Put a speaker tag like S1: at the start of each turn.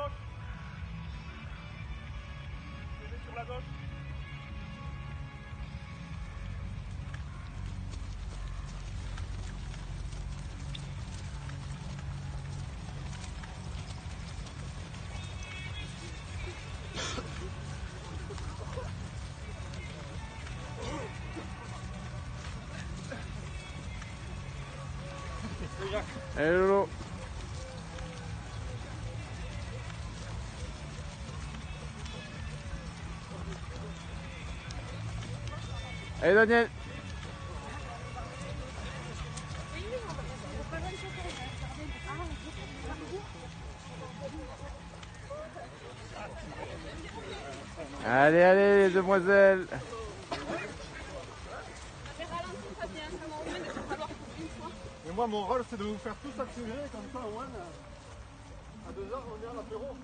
S1: gauche. Levez sur la gauche.
S2: Allez Allez Daniel. Allez, allez les demoiselles.
S1: Mais moi, mon rôle, c'est de vous faire tous accélérer comme ça, au moins, à deux heures, on est à l'apéro.